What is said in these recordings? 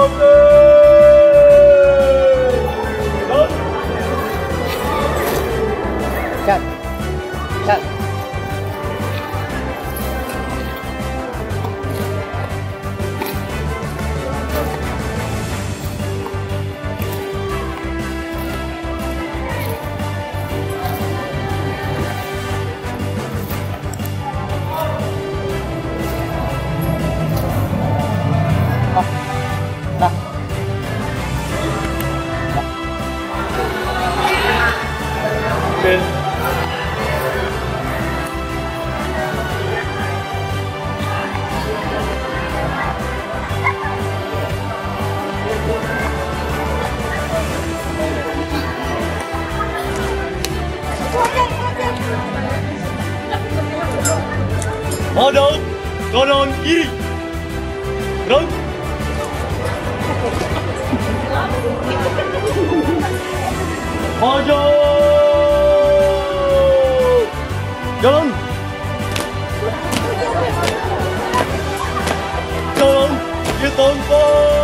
Oh. Hadap kanan kiri. Gerak. Maju. Jalan. Jalan. Di tempat.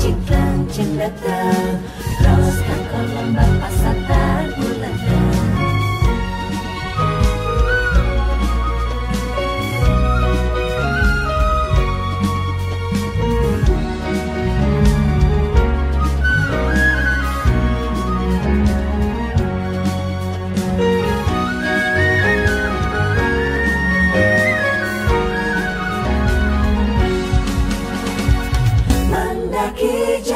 Ciclang cingleta teruskan kolam lembab sata. aqui de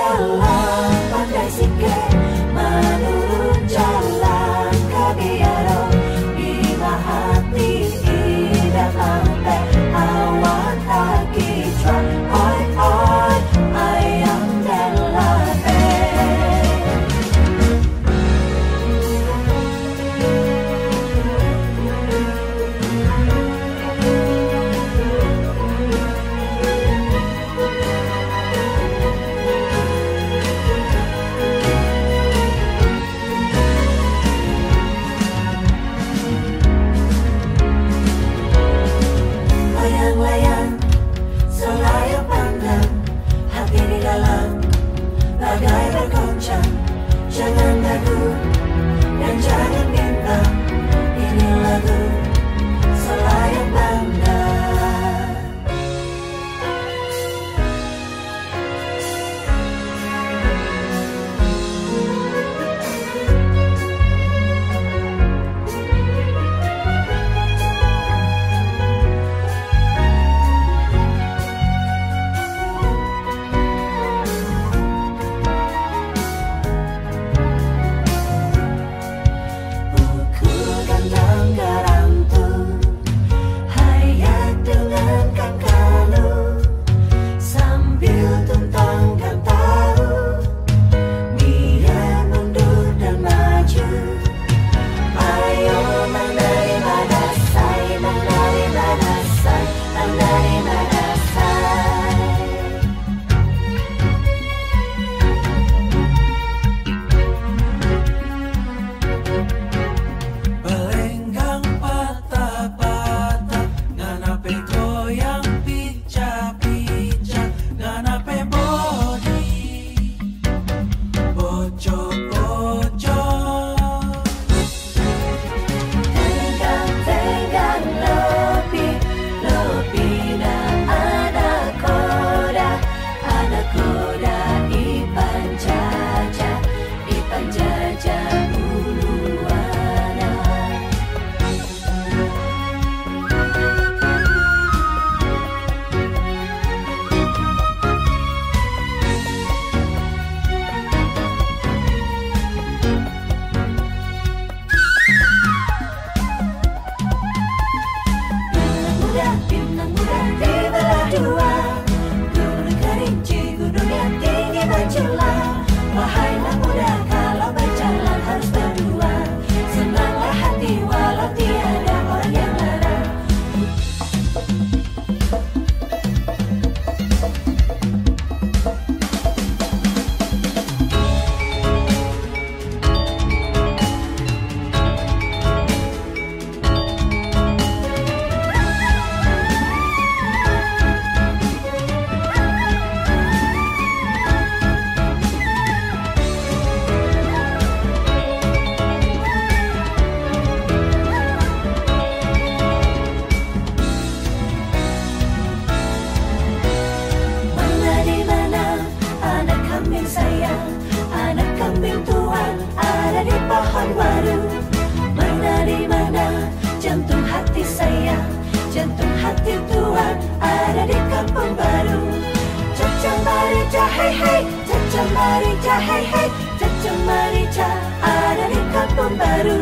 hey hey, caca merica hey hey, caca merica ada di kampung baru.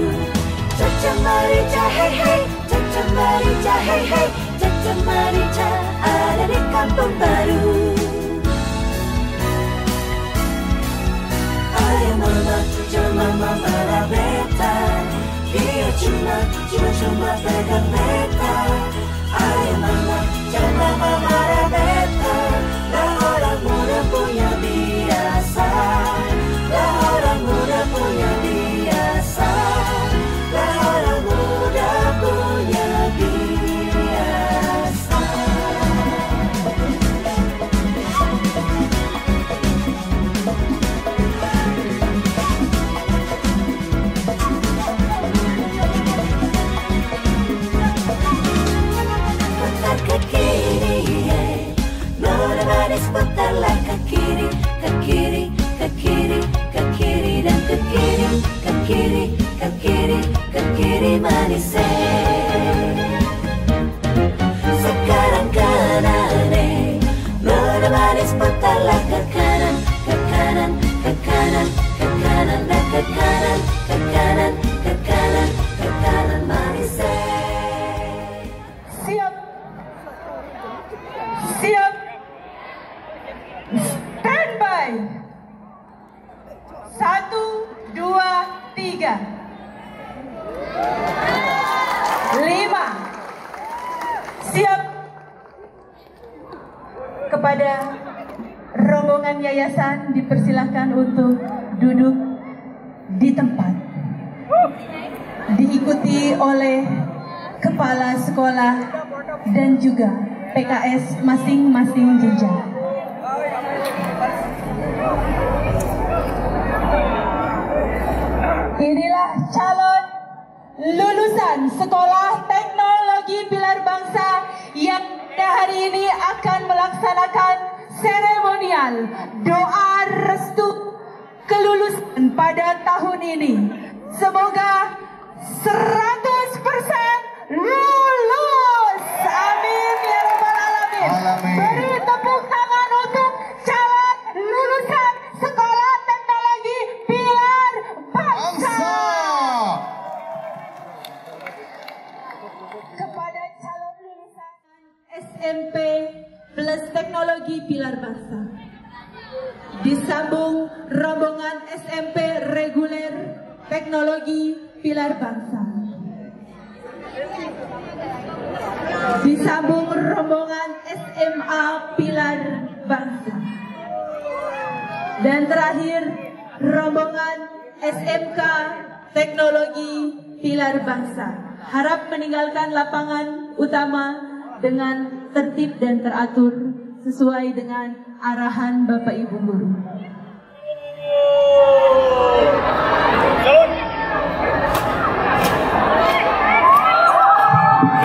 Caca merica hey hey, caca merica hey hey, caca merica ada di kampung baru. Ayo mama, cucu mama mana beta, dia cuma cuma cuma pegang beta. Ayo mama, jangan mama marah beta. Manis putarlah ke kiri, ke kiri, ke kiri, ke kiri dan ke kiri, ke kiri, ke kiri, ke kiri manis. Sekarang kanan eh, nona manis putarlah ke kanan, dipersilahkan untuk duduk di tempat. Diikuti oleh kepala sekolah dan juga PKS masing-masing jenjang. Inilah calon lulusan Sekolah Teknologi Pilar Bangsa yang hari ini akan melaksanakan seremonial doa restu kelulusan pada tahun ini. Semoga 100% Teknologi Pilar Bangsa. Disambung rombongan SMA Pilar Bangsa. Dan terakhir rombongan SMK Teknologi Pilar Bangsa. Harap meninggalkan lapangan utama dengan tertib dan teratur sesuai dengan arahan Bapak Ibu guru.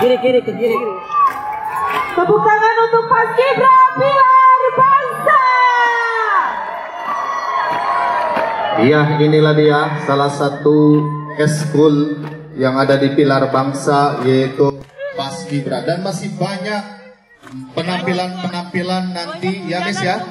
Kiri kiri ke kiri. Tepuk tangan untuk Paskibra Pilar Bangsa. Iya, inilah dia salah satu eskul yang ada di Pilar Bangsa yaitu Paskibra dan masih banyak penampilan-penampilan nanti ya Miss ya.